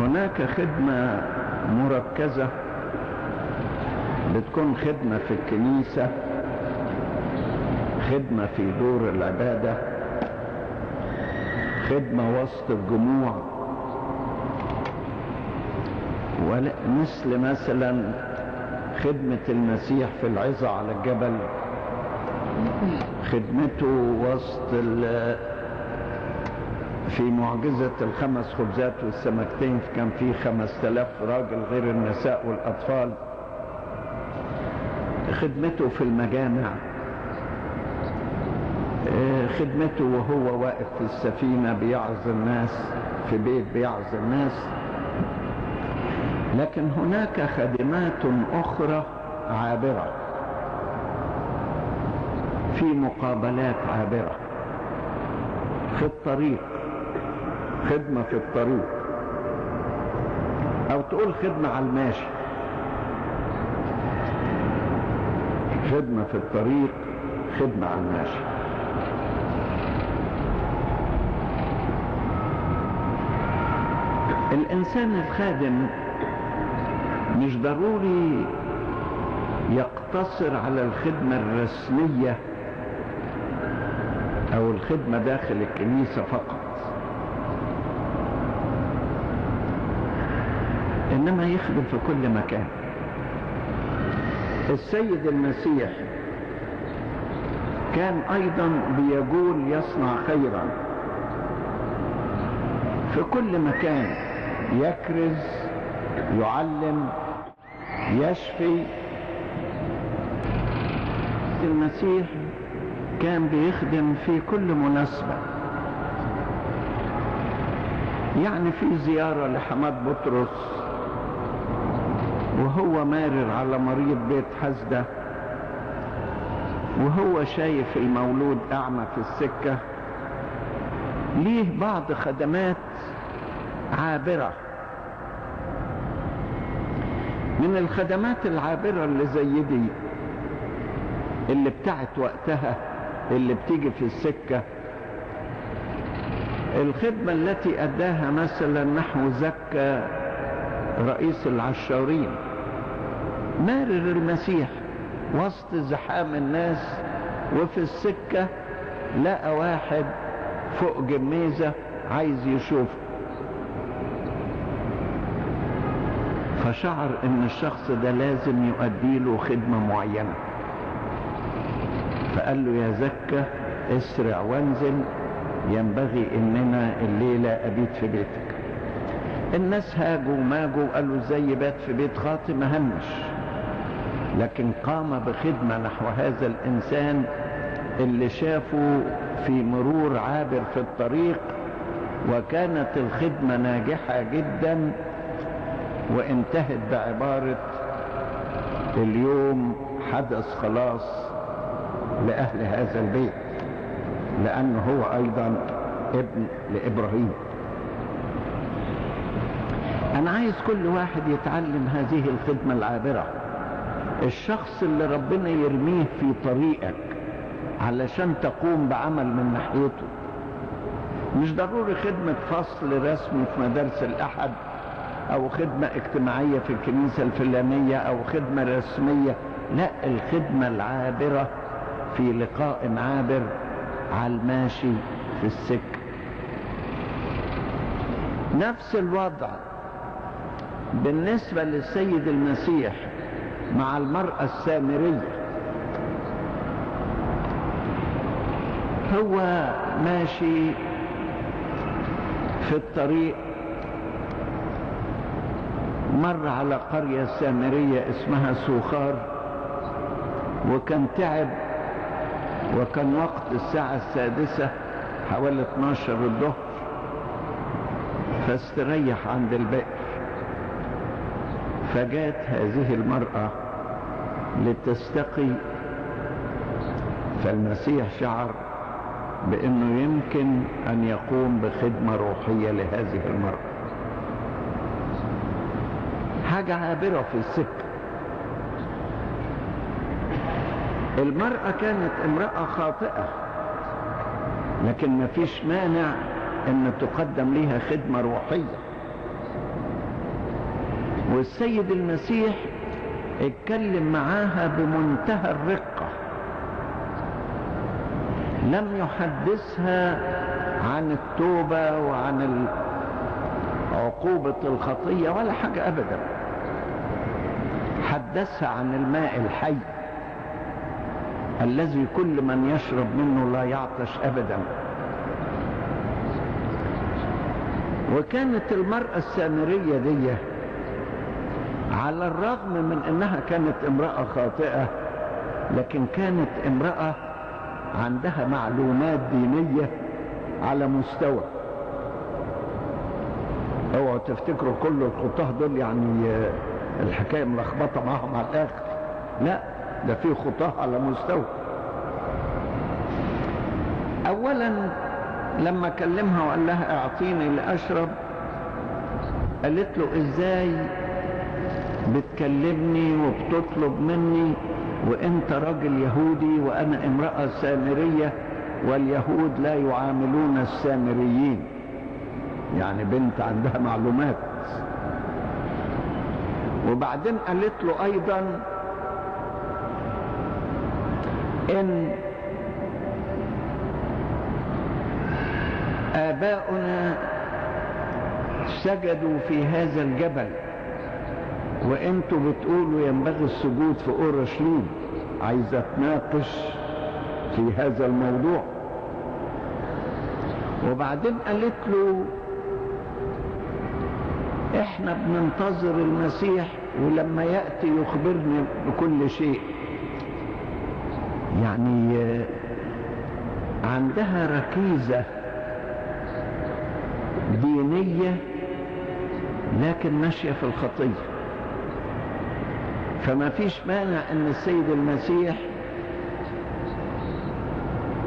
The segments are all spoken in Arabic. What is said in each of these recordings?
هناك خدمة مركزة بتكون خدمة في الكنيسة خدمة في دور العبادة خدمة وسط الجموع. مثل مثلا خدمة المسيح في العظة على الجبل خدمته وسط في معجزة الخمس خبزات والسمكتين كان في خمس تلاف راجل غير النساء والأطفال. خدمته في المجامع. خدمته وهو واقف في السفينة بيعظ الناس في بيت بيعظ الناس. لكن هناك خدمات أخرى عابرة. في مقابلات عابرة. في الطريق. خدمة في الطريق. أو تقول خدمة على الماشي. خدمة في الطريق خدمة على الماشي. الإنسان الخادم مش ضروري يقتصر على الخدمة الرسمية أو الخدمة داخل الكنيسة فقط. إنما يخدم في كل مكان. السيد المسيح كان أيضا بيقول يصنع خيرا. في كل مكان يكرز يعلم يشفي. المسيح كان بيخدم في كل مناسبة. يعني في زيارة لحماد بطرس وهو مارر على مريض بيت حسدة وهو شايف المولود أعمى في السكة. ليه بعض خدمات عابرة؟ من الخدمات العابرة اللي زي دي اللي بتاعت وقتها اللي بتيجي في السكة. الخدمة التي أداها مثلا نحو زكا رئيس العشارين مارر المسيح وسط زحام الناس وفي السكة لقى واحد فوق جميزة عايز يشوفه. فشعر إن الشخص ده لازم يؤدي له خدمة معينة. فقال له يا زكة اسرع وانزل ينبغي إننا الليلة أبيت في بيتك. الناس هاجوا وماجوا قالوا إزاي يبات في بيت خاطي ما همش لكن قام بخدمة نحو هذا الإنسان اللي شافه في مرور عابر في الطريق وكانت الخدمة ناجحة جدا وانتهت بعبارة اليوم حدث خلاص لأهل هذا البيت لأنه هو أيضا ابن لإبراهيم. أنا عايز كل واحد يتعلم هذه الخدمة العابرة. الشخص اللي ربنا يرميه في طريقك علشان تقوم بعمل من ناحيته. مش ضروري خدمة فصل رسمي في مدارس الأحد أو خدمة اجتماعية في الكنيسة الفلانية أو خدمة رسمية. لا الخدمة العابرة في لقاء عابر على الماشي في السكة. نفس الوضع بالنسبة للسيد المسيح مع المرأة السامرية هو ماشي في الطريق مر على قرية سامرية اسمها سوخار وكان تعب وكان وقت الساعة السادسة حوالي 12 الظهر فاستريح عند البئر فجاءت هذه المرأة لتستقي. فالمسيح شعر بأنه يمكن أن يقوم بخدمة روحية لهذه المرأة. حاجة عابرة في السكة. المرأة كانت امرأة خاطئة لكن ما فيش مانع إن تقدم لها خدمة روحية. والسيد المسيح اتكلم معاها بمنتهى الرقة. لم يحدثها عن التوبة وعن عقوبة الخطية ولا حاجة أبدا. حدثها عن الماء الحي الذي كل من يشرب منه لا يعطش أبدا. وكانت المرأة السامرية دي على الرغم من إنها كانت امرأة خاطئة لكن كانت امرأة عندها معلومات دينية على مستوى. اوعوا تفتكروا كل الخطاه دول يعني الحكاية ملخبطة معاهم على الآخر. لا ده في خطاه على مستوى. اولا لما كلمها وقال لها اعطيني لاشرب قالت له إزاي بتكلمني وبتطلب مني وانت راجل يهودي وأنا امرأة سامرية واليهود لا يعاملون السامريين. يعني بنت عندها معلومات. وبعدين قالت له أيضا إن آباؤنا سجدوا في هذا الجبل. وانتوا بتقولوا ينبغي السجود في اورشليم عايزه تناقش في هذا الموضوع. وبعدين قالت له إحنا بننتظر المسيح ولما يأتي يخبرني بكل شيء. يعني عندها ركيزة دينية لكن ماشية في الخطية. فما فيش مانع إن السيد المسيح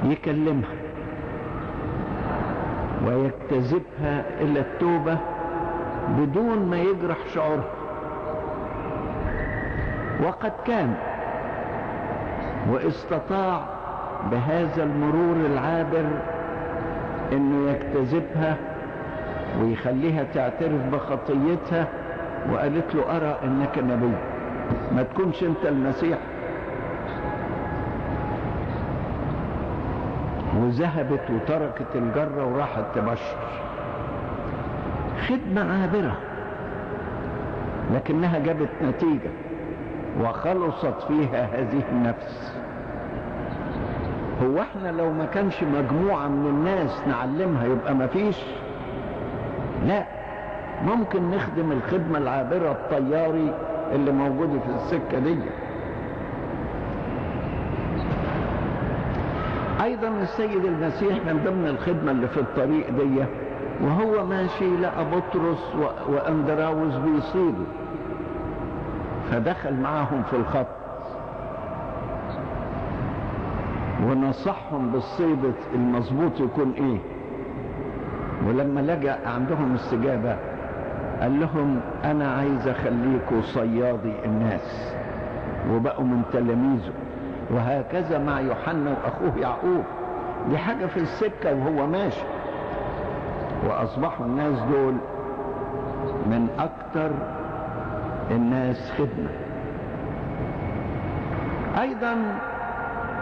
يكلمها ويجتذبها إلى التوبة بدون ما يجرح شعورها. وقد كان واستطاع بهذا المرور العابر إنه يجتذبها ويخليها تعترف بخطيتها وقالت له أرى إنك نبي. ما تكونش انت المسيح. وذهبت وتركت الجرة وراحت تبشر. خدمة عابرة. لكنها جابت نتيجة. وخلصت فيها هذه النفس. هو إحنا لو ما كانش مجموعة من الناس نعلمها يبقى ما فيش؟ لا. ممكن نخدم الخدمة العابرة الطياري اللي موجودة في السكة دي. أيضا السيد المسيح من ضمن الخدمة اللي في الطريق دي وهو ماشي لقى بطرس وأندراوس بيصيدوا فدخل معاهم في الخط. ونصحهم بالصيد المظبوط يكون إيه. ولما لجأ عندهم استجابة قال لهم أنا عايز اخليكم صيادي الناس وبقوا من تلاميذه وهكذا مع يوحنا وأخوه يعقوب دي حاجة في السكة وهو ماشي. وأصبحوا الناس دول من أكتر الناس خدمة. أيضا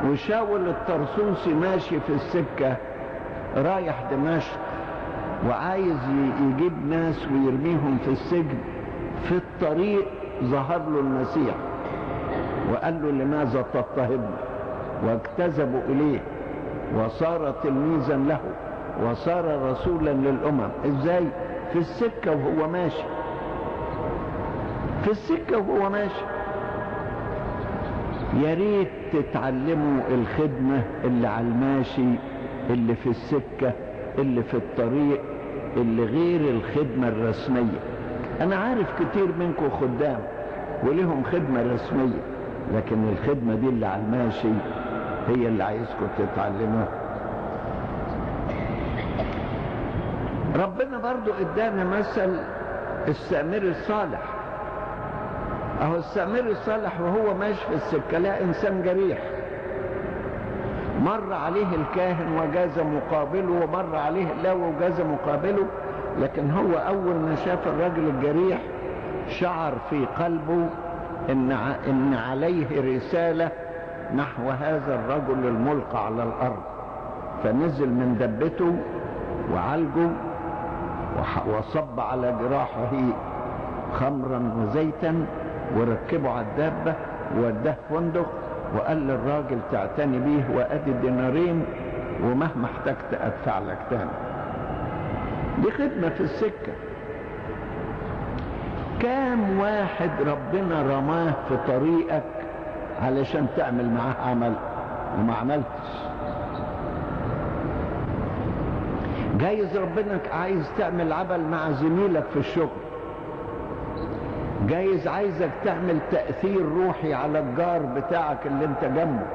وشاول الطرسوسي ماشي في السكة رايح دمشق وعايز يجيب ناس ويرميهم في السجن في الطريق ظهر له المسيح. وقال له لماذا تضطهدنا واجتذبوا إليه. وصار تلميذا له. وصار رسولا للأمم. إزاي؟ في السكة وهو ماشي. في السكة وهو ماشي. يا ريت تتعلموا الخدمة اللي على الماشي اللي في السكة اللي في الطريق. اللي غير الخدمة الرسمية. أنا عارف كتير منكم خدام ولهم خدمة رسمية لكن الخدمة دي اللي على الماشي هي اللي عايزكم تتعلموها. ربنا برضو إدانا مثل السامر الصالح. أهو السامر الصالح وهو ماشي في السكة لا إنسان جريح. مر عليه الكاهن وجاز مقابله ومر عليه اللاوي وجاز مقابله لكن هو أول ما شاف الرجل الجريح شعر في قلبه إن, إن عليه رسالة نحو هذا الرجل الملقى على الأرض. فنزل من دبته وعالجه وصب على جراحه خمرا وزيتا وركبه على الدابة ووداه فندق وقال للراجل تعتني بيه وأدي الدينارين ومهما احتجت أدفع لك تاني. دي خدمة في السكة. كام واحد ربنا رماه في طريقك علشان تعمل معاه عمل وما عملتش؟ جايز ربنا عايز تعمل عمل مع زميلك في الشغل. جايز عايزك تعمل تأثير روحي على الجار بتاعك اللي انت جنبه.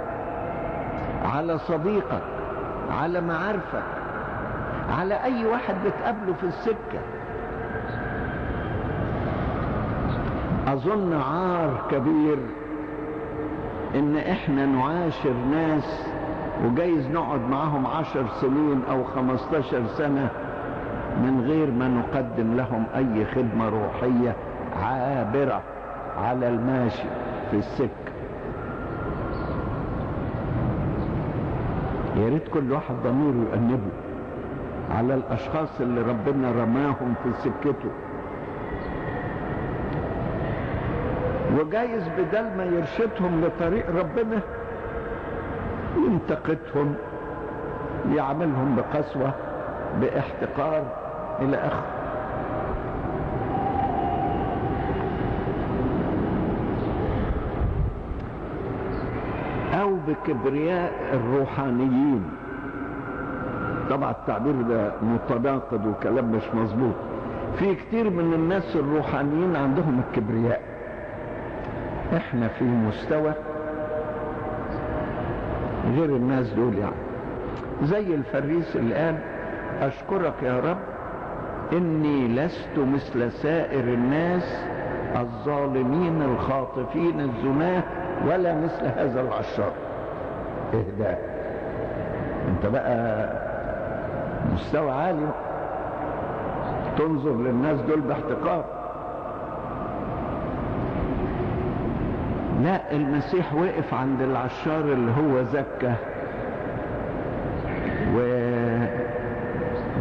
على صديقك على معارفك على أي واحد بتقابله في السكة. أظن عار كبير إن إحنا نعاشر ناس وجايز نقعد معاهم عشر سنين أو خمستاشر سنة من غير ما نقدم لهم أي خدمة روحية. عابرة على الماشي في السكة. يا ريت كل واحد ضميره يأنبه على الأشخاص اللي ربنا رماهم في سكته. وجايز بدل ما يرشدهم لطريق ربنا ينتقدهم يعملهم بقسوة باحتقار إلى آخره أو بكبرياء الروحانيين. طبعا التعبير ده متناقض وكلام مش مظبوط. في كتير من الناس الروحانيين عندهم الكبرياء. إحنا في مستوى غير الناس دول يعني. زي الفريس اللي قال أشكرك يا رب إني لست مثل سائر الناس الظالمين الخاطفين الزناة ولا مثل هذا العشار ده؟ أنت بقى مستوى عالي. تنظر للناس دول باحتقار. لا المسيح وقف عند العشار اللي هو زكى و...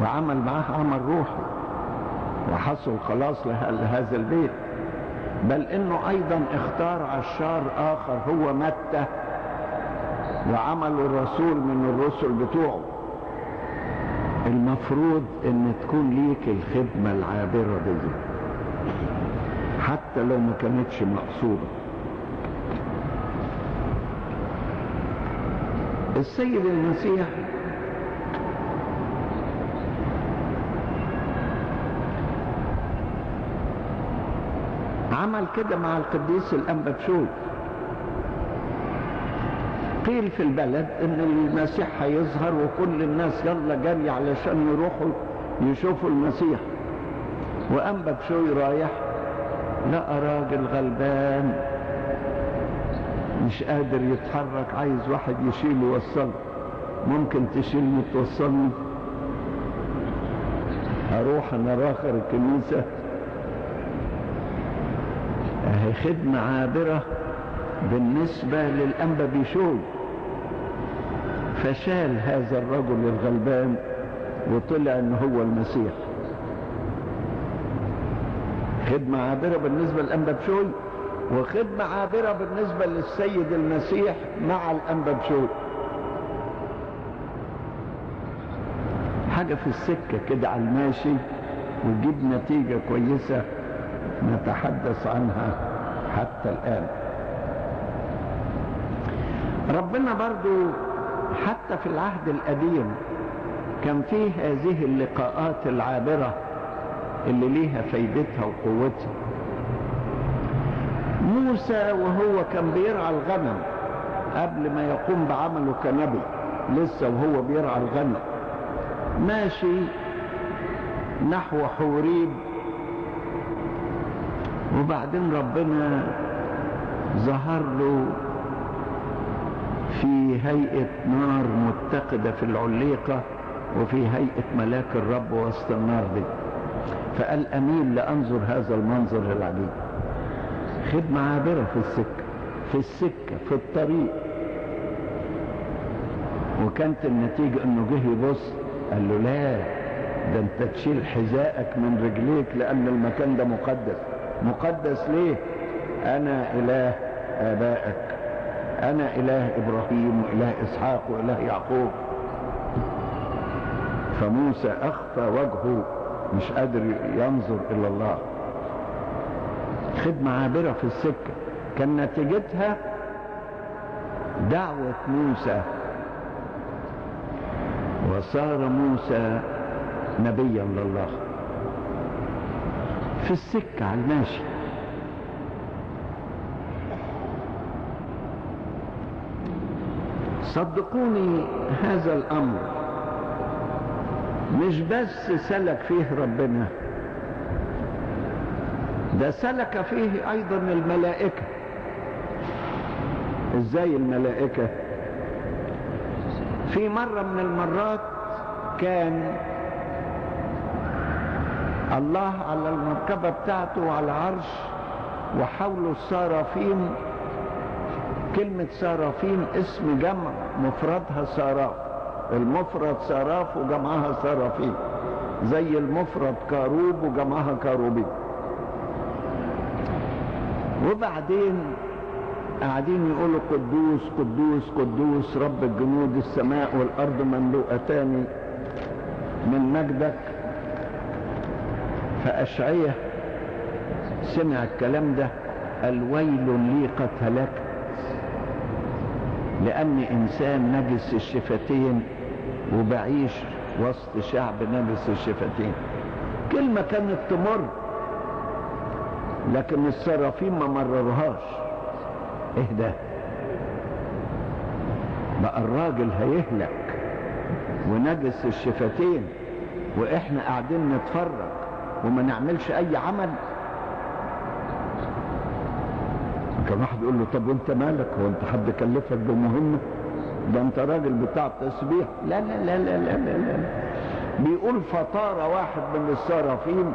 وعمل معاه عمل روحي. وحصل خلاص لهذا البيت. بل إنه أيضا اختار عشار آخر هو متى وعملوا الرسول من الرسل بتوعه. المفروض إن تكون ليك الخدمة العابرة دي. حتى لو ما كانتش مقصودة. السيد المسيح عمل كده مع القديس الأنبا بشوي قيل في البلد إن المسيح هيظهر وكل الناس يلا جري علشان يروحوا يشوفوا المسيح. وأنبا بشوي رايح لقى راجل غلبان مش قادر يتحرك عايز واحد يشيله يوصله. ممكن تشيلني توصلني هروح أنا راخر الكنيسة. خدمة عابرة بالنسبة للأنبا بيشوي فشال هذا الرجل الغلبان وطلع ان هو المسيح. خدمة عابرة بالنسبة للأنبا بشوي وخدمة عابرة بالنسبة للسيد المسيح مع الأنبا بشوي حاجة في السكة كده على الماشي وتجيب نتيجة كويسة نتحدث عنها. حتى الآن. ربنا برضو حتى في العهد القديم كان فيه هذه اللقاءات العابرة اللي ليها فايدتها وقوتها. موسى وهو كان بيرعى الغنم قبل ما يقوم بعمله كنبي لسه وهو بيرعى الغنم. ماشي نحو حوريب وبعدين ربنا ظهر له في هيئة نار متقدة في العليقة وفي هيئة ملاك الرب وسط النار دي. فقال أميل لأنظر هذا المنظر العجيب. خدمة عابرة في السكة في السكة في الطريق. وكانت النتيجة إنه جه يبص قال له لا ده أنت تشيل حذائك من رجليك لأن المكان ده مقدس. مقدس ليه؟ أنا إله آبائك. أنا إله إبراهيم واله إسحاق واله يعقوب. فموسى أخفى وجهه مش قادر ينظر إلى الله. خدمة عابرة في السكة. كان نتيجتها دعوة موسى. وصار موسى نبيا لله. في السكة على الماشي. صدقوني هذا الأمر. مش بس سلك فيه ربنا ده سلك فيه أيضا الملائكة. إزاي الملائكة؟ في مرة من المرات كان الله على المركبة بتاعته وعلى العرش وحوله السارافين كلمة سارافين اسم جمع مفردها ساراف المفرد ساراف وجمعها سارافين زي المفرد كاروب وجمعها كاروبين وبعدين قاعدين يقولوا قدوس قدوس قدوس رب الجنود السماء والأرض مملوءتان من مجدك. فأشعيه. سمع الكلام ده الويل لي قد هلكت لاني إنسان نجس الشفتين وبعيش وسط شعب نجس الشفتين. كلمة كانت تمر لكن الصرافين ما مرروهاش إيه ده؟ بقى الراجل هيهلك ونجس الشفتين وإحنا قاعدين نتفرج. وما نعملش أي عمل. كان واحد يقول له طب وأنت مالك؟ هو أنت حد كلفك بمهمه ده أنت راجل بتاع تسبيح. لا لا لا لا لا لا, لا. بيقول فطار واحد من الصرافين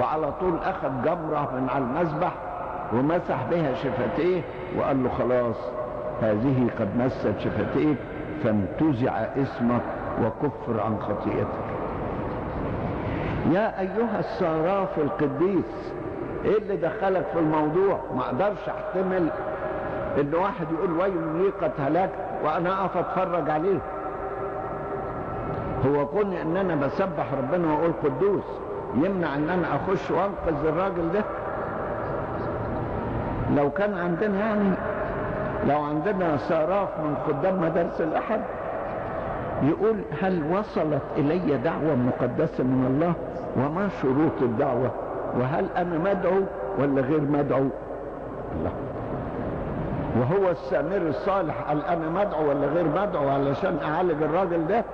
وعلى طول أخذ جمره من على المذبح ومسح بها شفتيه وقال له خلاص هذه قد مست شفتيك فانتزع اسمك وكفر عن خطيئتك. يا أيها الصراف القديس إيه اللي دخلك في الموضوع؟ ما أقدرش أحتمل إن واحد يقول ويل لي قد هلكت وأنا أقف أتفرج عليه. هو كون إن أنا بسبح ربنا وأقول قدوس يمنع إن أنا أخش وأنقذ الراجل ده؟ لو كان عندنا يعني لو عندنا صراف من خدام مدارس الأحد يقول هل وصلت إلي دعوة مقدسة من الله؟ وما شروط الدعوة؟ وهل أنا مدعو ولا غير مدعو؟ الله وهو السامر الصالح قال أنا مدعو ولا غير مدعو علشان أعالج الراجل ده؟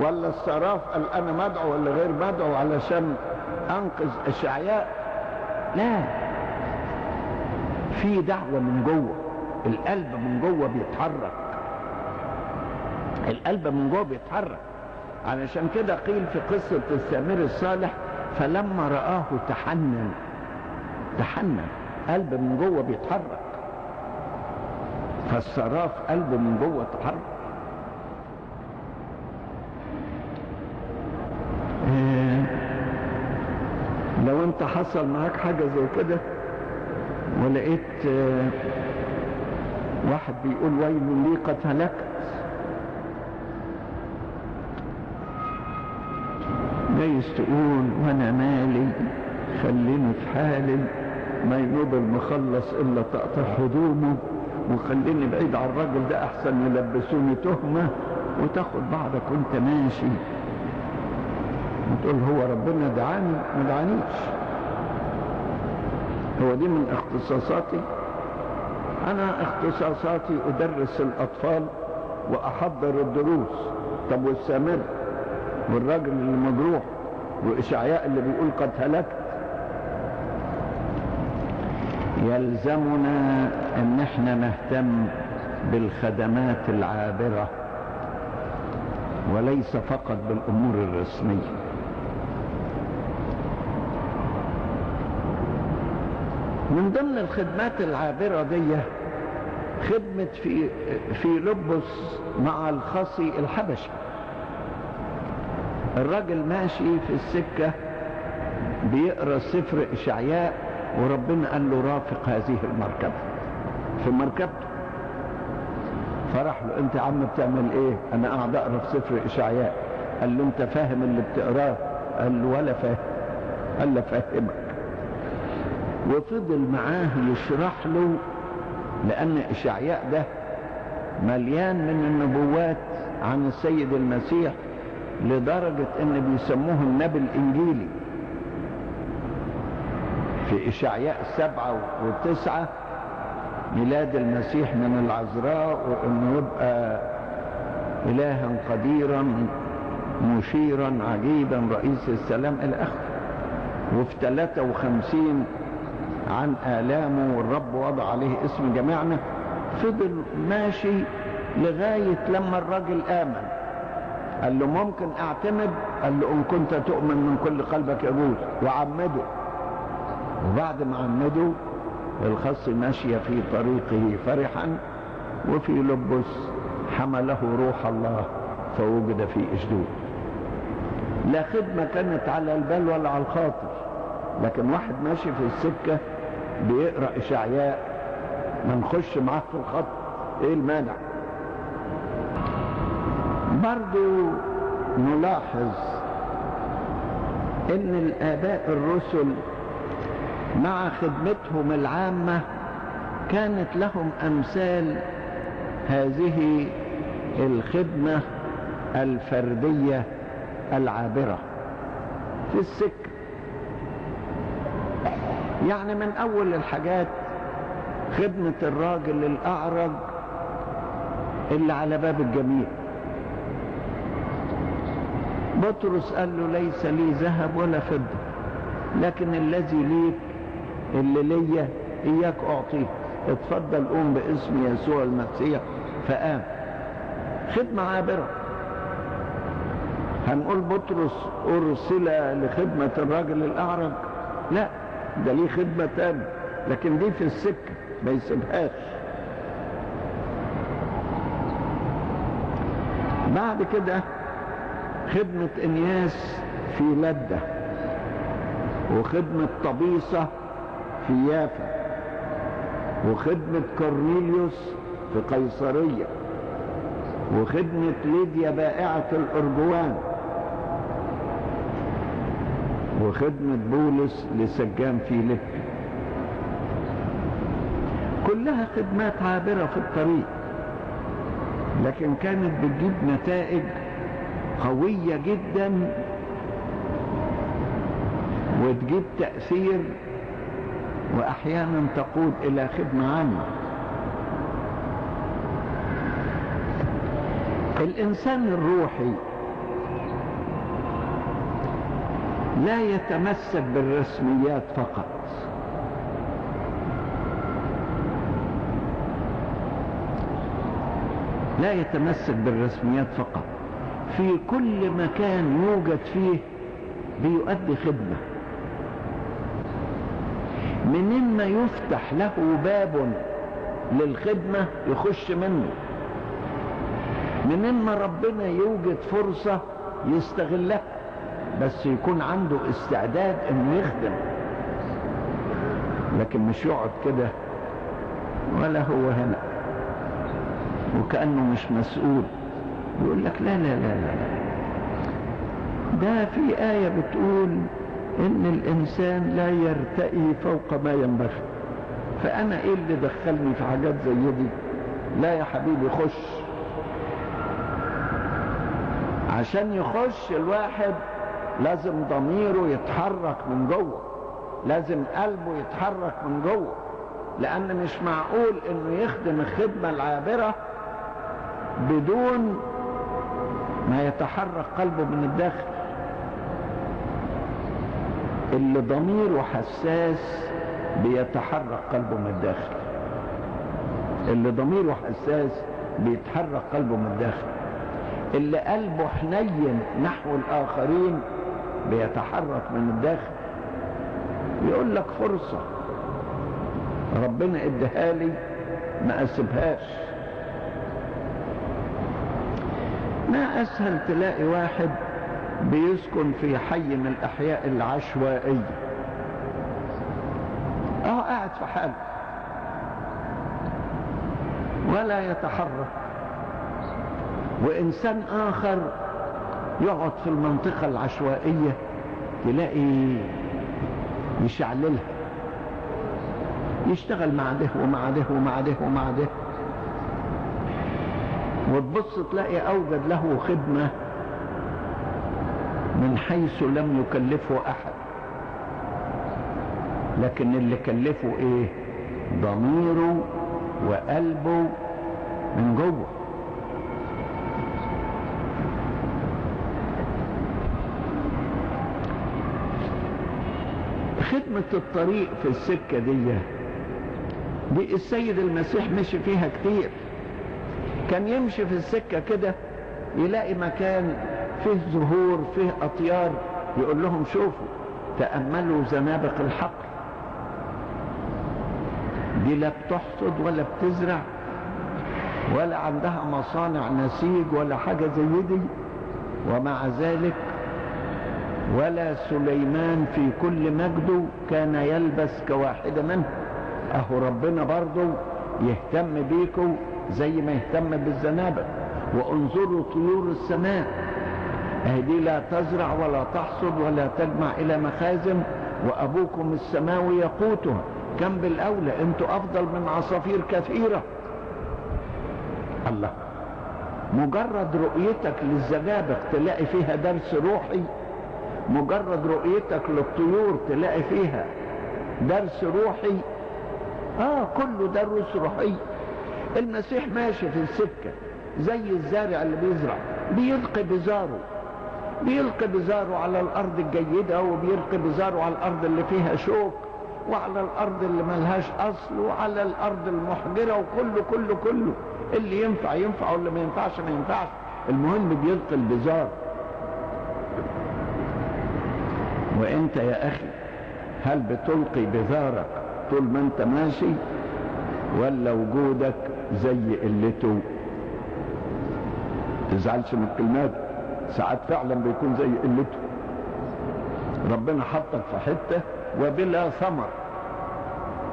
ولا الصراف قال أنا مدعو ولا غير مدعو علشان أنقذ أشعياء؟ لا. في دعوة من جوه القلب من جوه بيتحرك. القلب من جوه بيتحرك. علشان كده قيل في قصة السامر الصالح فلما رآه تحنن تحنن قلب من جوه بيتحرك. فالصراف قلبه من جوه اتحرك إيه لو انت حصل معاك حاجة زي كده ولقيت آه واحد بيقول ويل لي قد جايز تقول وأنا مالي. خليني في حالي. ما ينوب المخلص إلا تقطع هدومه وخليني بعيد عن الراجل ده أحسن يلبسوني تهمة وتاخد بعضك وأنت ماشي. وتقول هو ربنا دعاني ما دعانيش. هو دي من اختصاصاتي. أنا اختصاصاتي أدرس الأطفال وأحضر الدروس. طب والسامر؟ والراجل اللي مجروح واشعياء اللي بيقول قد هلكت. يلزمنا أن إحنا نهتم بالخدمات العابرة وليس فقط بالأمور الرسمية. من ضمن الخدمات العابرة دي خدمة في في لبس مع الخصي الحبشي. الراجل ماشي في السكة بيقرأ سفر إشعياء وربنا قال له رافق هذه المركبة. في مركبته فرح له أنت يا عم بتعمل إيه؟ أنا قاعد أقرأ في سفر إشعياء. قال له أنت فاهم اللي بتقراه؟ قال له ولا فاهم. قال له فاهمك. وفضل معاه يشرح له لأن إشعياء ده مليان من النبوات عن السيد المسيح لدرجة إن بيسموه النبي الإنجيلي. في إشعياء سبعة وتسعة ميلاد المسيح من العذراء وانه يبقى الها قديرا مشيرا عجيبا رئيس السلام إلى اخره وفي 53 عن آلامه والرب وضع عليه اسم جميعنا. فضل ماشي لغاية لما الراجل آمن. قال له ممكن اعتمد قال له ان كنت تؤمن من كل قلبك يجوز وعمده. وبعد ما عمده الخص ماشية في طريقه فرحا وفي لبس حمله روح الله فوجد في اشدود لا خدمة كانت على البال ولا على الخاطر. لكن واحد ماشي في السكة بيقرأ إشعياء ما نخش معاه في الخط إيه المانع؟ برضو نلاحظ إن الآباء الرسل مع خدمتهم العامة كانت لهم أمثال هذه الخدمة الفردية العابرة في السكة. يعني من أول الحاجات خدمة الراجل الأعرج اللي على باب الجميع. بطرس قال له ليس لي ذهب ولا فضة لكن الذي ليك اللي ليا إياك أعطيه. اتفضل قوم باسم يسوع المسيح. فقام. خدمة عابرة. هنقول بطرس أرسل لخدمة الراجل الأعرج؟ لا ده ليه خدمة تانية لكن دي في السكة ما يسيبهاش. بعد كده خدمة إنياس في لدة وخدمة طبيصة في يافا وخدمة كورنيليوس في قيصرية وخدمة ليديا بائعة الأرجوان وخدمة بولس لسجان فيليب كلها خدمات عابرة في الطريق لكن كانت بتجيب نتائج قوية جدا وتجيب تأثير وأحيانا تقود إلى خدمة عامة. الإنسان الروحي لا يتمسك بالرسميات فقط. لا يتمسك بالرسميات فقط. في كل مكان يوجد فيه بيؤدي خدمة. منين ما يفتح له باب للخدمة يخش منه. منين ما ربنا يوجد فرصة يستغلها بس يكون عنده استعداد إنه يخدم. لكن مش يقعد كده ولا هو هنا وكأنه مش مسؤول. يقول لك لا لا لا لا ده في آية بتقول إن الإنسان لا يرتقي فوق ما ينبغي. فأنا إيه اللي دخلني في حاجات زي دي؟ لا يا حبيبي خش. عشان يخش الواحد لازم ضميره يتحرك من جوه لازم قلبه يتحرك من جوه لأن مش معقول إنه يخدم الخدمة العابرة بدون ما يتحرك قلبه من الداخل. اللي ضميره حساس بيتحرك قلبه من الداخل. اللي ضميره حساس بيتحرك قلبه من الداخل. اللي قلبه حنين نحو الآخرين بيتحرك من الداخل. يقول لك فرصة. ربنا اديها لي ما أسيبهاش. ما أسهل تلاقي واحد بيسكن في حي من الأحياء العشوائية؟ آه قاعد في حاله. ولا يتحرك. وإنسان آخر يقعد في المنطقة العشوائية تلاقي يشعللها. يشتغل مع ده ومع ده ومع ده ومع ده. وتبص تلاقي أوجد له خدمة من حيث لم يكلفه أحد. لكن اللي كلفه إيه؟ ضميره وقلبه من جوه. خدمة الطريق في السكة دي دي السيد المسيح مشي فيها كتير. كان يمشي في السكة كده يلاقي مكان فيه زهور فيه أطيار يقول لهم شوفوا تأملوا زنابق الحقل. دي لا بتحصد ولا بتزرع ولا عندها مصانع نسيج ولا حاجة زي دي. ومع ذلك ولا سليمان في كل مجده كان يلبس كواحدة منه أهو ربنا برضو يهتم بيكم زي ما يهتم بالزنابق وانظروا طيور السماء. هذه لا تزرع ولا تحصد ولا تجمع إلى مخازن وأبوكم السماوي يقوتها. كم بالأولى أنتوا أفضل من عصافير كثيرة. الله مجرد رؤيتك للزجاجة تلاقي فيها درس روحي. مجرد رؤيتك للطيور تلاقي فيها درس روحي. آه كله دروس روحي. المسيح ماشي في السكة زي الزارع اللي بيزرع بيلقي بزاره بيلقي بزاره على الأرض الجيدة وبيلقي بزاره على الأرض اللي فيها شوك وعلى الأرض اللي ملهاش أصل وعلى الأرض المحجرة وكله كله كله. اللي ينفع ينفع واللي ما ينفعش ما ينفعش. المهم بيلقي البزار. وإنت يا أخي هل بتلقي بذارك طول ما أنت ماشي؟ ولا وجودك زي قلته تزعلش من الكلمات. ساعات فعلا بيكون زي قلته ربنا حطك في حتة وبلا ثمر.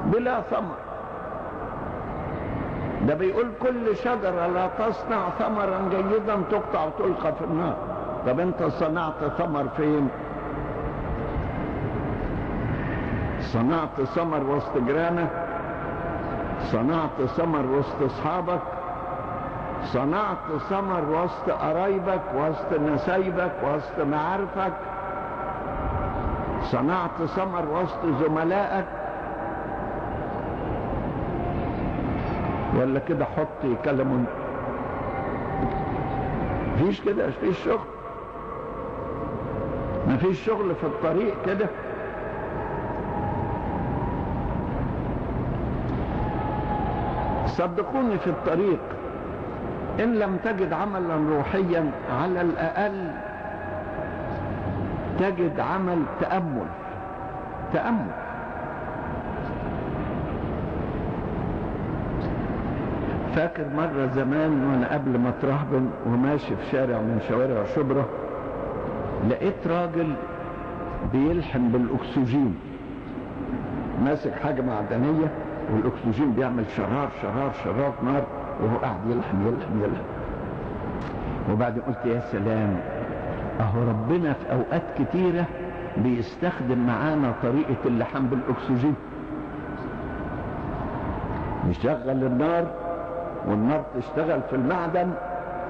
بلا ثمر. ده بيقول كل شجرة لا تصنع ثمرا جيدا تقطع وتلقى في النار. طب انت صنعت ثمر فين؟ صنعت ثمر وسط جيرانك. صنعت ثمر وسط أصحابك صنعت ثمر وسط قرايبك وسط نسايبك وسط معارفك صنعت ثمر وسط زملائك. ولا كده حط يكلمون مفيش كده مفيش شغل. مفيش شغل في الطريق كده. صدقوني في الطريق. إن لم تجد عملا روحيا على الأقل تجد عمل تأمل. تأمل. فاكر مرة زمان وأنا قبل ما اترهبن وماشي في شارع من شوارع شبرا لقيت راجل بيلحم بالأكسجين ماسك حاجة معدنية والأكسجين بيعمل شرار شرار شرار نار وهو قاعد يلحم يلحم يلحم. وبعدين قلت يا سلام أهو ربنا في أوقات كتيرة بيستخدم معانا طريقة اللحام بالأكسجين. نشغل النار والنار تشتغل في المعدن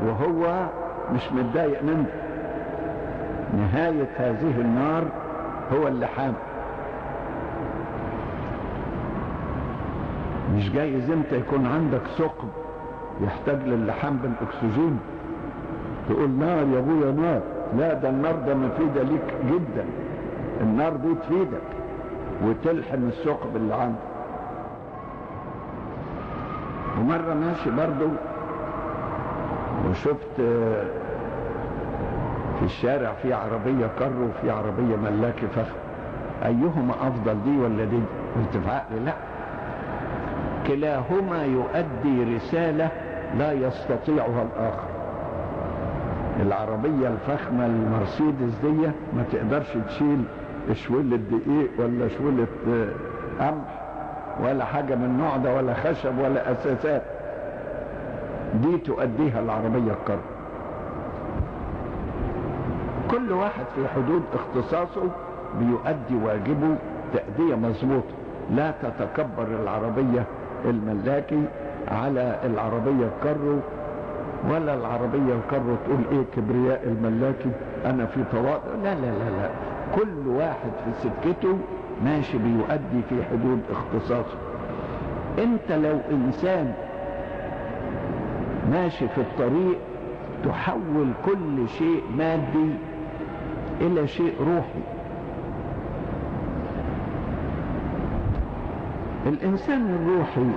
وهو مش متضايق منه. نهاية هذه النار هو اللحام. مش جايز انت يكون عندك ثقب يحتاج للحام بالأكسجين. تقول نار يا أبويا نار. لا ده النار ده مفيدة ليك جدا. النار دي تفيدك وتلحم الثقب اللي عندك. ومرة ماشي برضو وشفت في الشارع في عربية كر وفي عربية ملاكي فخم أيهما أفضل دي ولا دي؟ قلت في عقلي لا. كلاهما يؤدي رسالة لا يستطيعها الآخر. العربية الفخمة المرسيدس دي ما تقدرش تشيل شولة دقيق ولا شولة قمح ولا حاجة من النوع ده ولا خشب ولا أساسات. دي تؤديها العربية الكر كل واحد في حدود اختصاصه بيؤدي واجبه تأدية مظبوطة. لا تتكبر العربية الملاكي على العربية الكرو ولا العربية الكرو تقول إيه كبرياء الملاكي أنا في تواضع. لا لا لا لا. كل واحد في سكته ماشي بيؤدي في حدود اختصاصه. أنت لو إنسان ماشي في الطريق تحول كل شيء مادي إلى شيء روحي. الإنسان الروحي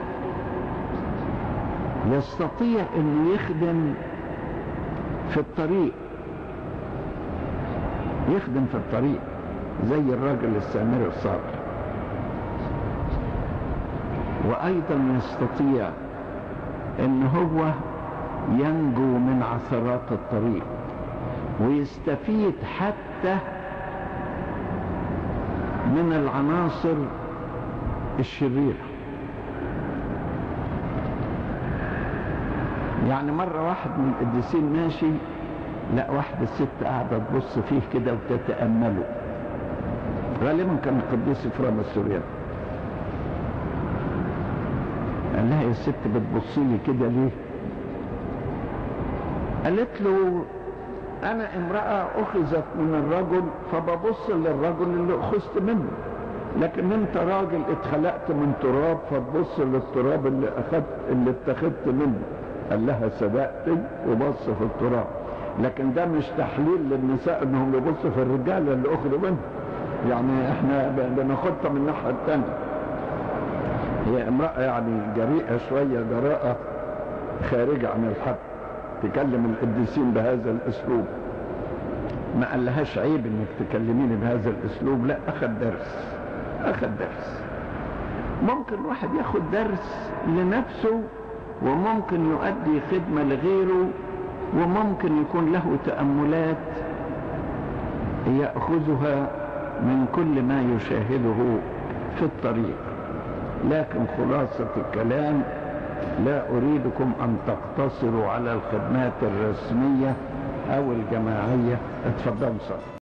يستطيع انه يخدم في الطريق يخدم في الطريق زي الراجل السامري الصالح وأيضا يستطيع أن هو ينجو من عثرات الطريق ويستفيد حتى من العناصر الشريرة يعني مرة واحد من القديسين ماشي لأ واحدة ست قاعدة تبص فيه كده وتتأمله. غالبا كان القديس إفرام السورياني قال لها يا ست بتبصي لي كده ليه؟ قالت له أنا امرأة أخذت من الرجل فببص للرجل اللي أخذت منه. لكن انت راجل اتخلقت من تراب فتبص للتراب اللي اخذت اللي اتخذت منه. قال لها صدقتي وبص في التراب. لكن ده مش تحليل للنساء إنهم يبصوا في الرجاله اللي أخذوا منه. يعني إحنا بناخدها من الناحية الثانية هي امرأة يعني جريئة شوية جراءة خارجة عن الحد تكلم القديسين بهذا الأسلوب. ما قال لهاش عيب إنك تكلميني بهذا الأسلوب. لا أخذ درس. أخذ درس. ممكن واحد ياخد درس لنفسه وممكن يؤدي خدمة لغيره وممكن يكون له تأملات يأخذها من كل ما يشاهده في الطريق. لكن خلاصة الكلام لا أريدكم أن تقتصروا على الخدمات الرسمية أو الجماعية. اتفضلوا صلوا